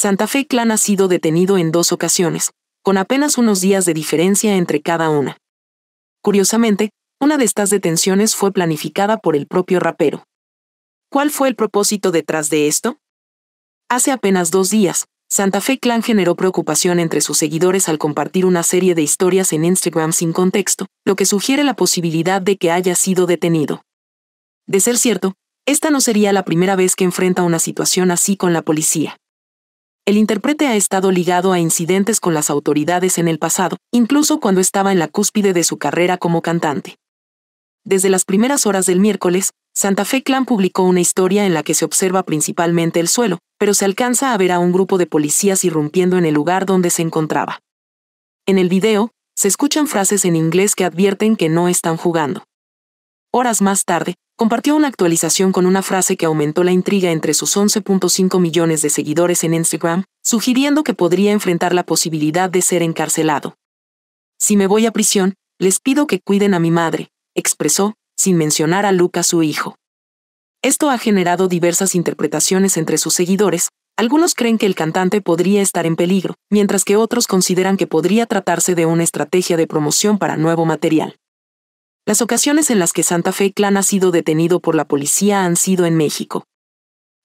Santa Fe Clan ha sido detenido en dos ocasiones, con apenas unos días de diferencia entre cada una. Curiosamente, una de estas detenciones fue planificada por el propio rapero. ¿Cuál fue el propósito detrás de esto? Hace apenas dos días, Santa Fe Clan generó preocupación entre sus seguidores al compartir una serie de historias en Instagram sin contexto, lo que sugiere la posibilidad de que haya sido detenido. De ser cierto, esta no sería la primera vez que enfrenta una situación así con la policía. El intérprete ha estado ligado a incidentes con las autoridades en el pasado, incluso cuando estaba en la cúspide de su carrera como cantante. Desde las primeras horas del miércoles, Santa Fe Clan publicó una historia en la que se observa principalmente el suelo, pero se alcanza a ver a un grupo de policías irrumpiendo en el lugar donde se encontraba. En el video, se escuchan frases en inglés que advierten que no están jugando. Horas más tarde, compartió una actualización con una frase que aumentó la intriga entre sus 11.5 millones de seguidores en Instagram, sugiriendo que podría enfrentar la posibilidad de ser encarcelado. Si me voy a prisión, les pido que cuiden a mi madre, expresó, sin mencionar a Lucas su hijo. Esto ha generado diversas interpretaciones entre sus seguidores, algunos creen que el cantante podría estar en peligro, mientras que otros consideran que podría tratarse de una estrategia de promoción para nuevo material. Las ocasiones en las que Santa Fe Clan ha sido detenido por la policía han sido en México.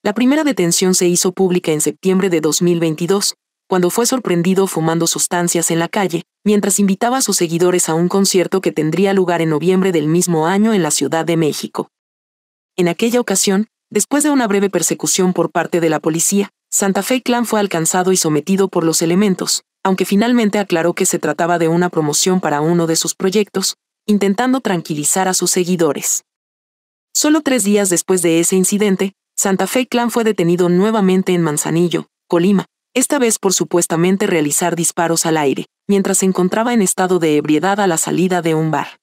La primera detención se hizo pública en septiembre de 2022, cuando fue sorprendido fumando sustancias en la calle, mientras invitaba a sus seguidores a un concierto que tendría lugar en noviembre del mismo año en la Ciudad de México. En aquella ocasión, después de una breve persecución por parte de la policía, Santa Fe Clan fue alcanzado y sometido por los elementos, aunque finalmente aclaró que se trataba de una promoción para uno de sus proyectos, intentando tranquilizar a sus seguidores. Solo tres días después de ese incidente, Santa Fe Clan fue detenido nuevamente en Manzanillo, Colima, esta vez por supuestamente realizar disparos al aire, mientras se encontraba en estado de ebriedad a la salida de un bar.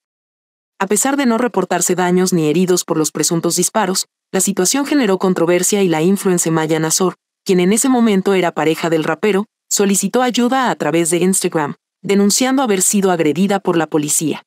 A pesar de no reportarse daños ni heridos por los presuntos disparos, la situación generó controversia y la influencer Maya Nazor, quien en ese momento era pareja del rapero, solicitó ayuda a través de Instagram, denunciando haber sido agredida por la policía.